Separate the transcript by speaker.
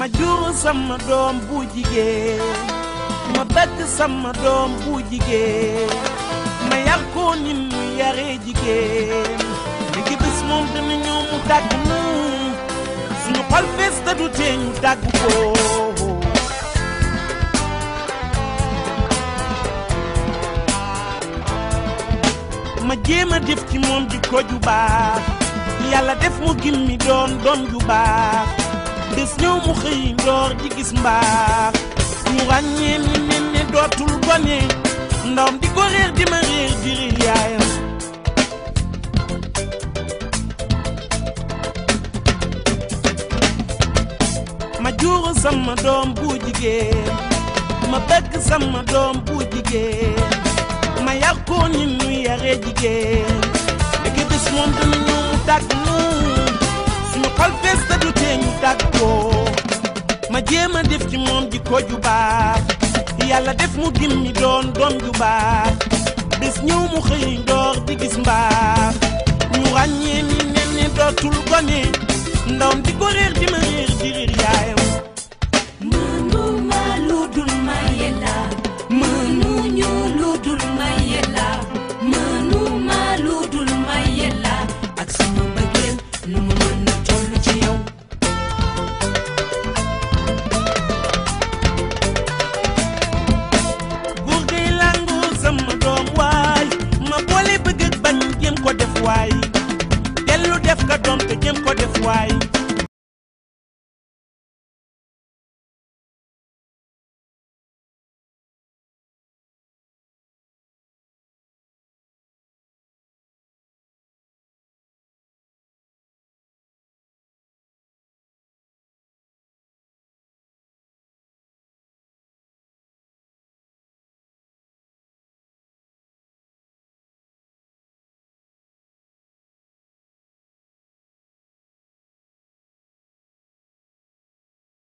Speaker 1: ma jur sama doom bu jigéen ma dagg sama doom bu jigéen ma yar ko ni mu yaree jigéen li bis moom dana ñëw mu dàgg nu suñu xol fees te ñu dàgg ko ma jéem a ci moom jikko ju baax yàlla def mu gimmi doon doom ju baax bés ñëw mu xëy njoor di gis mbaax mu ràññee mi mel ne dootul bone ndawam di ko réer di ma ma juuru sama doom bu ma bëgg sama doom bu ma yar ko ni nu yare jigéen léegi bés moom dana ñëw mu tàgg fees te du tàggoo ma jéem a def ci moom jikko ju baax yàlla def mu gimmi doon doom ju baax bés ñëw mu xëy ndoor di gis mbaax ñu ràññee mi ne dootul gone ndawam di ko réer di ma réer di réer yaayam
Speaker 2: mënu lu dul ma yella mënu lu dul ma yella mënu lu dul ma yella ak sama bëggeel lu mu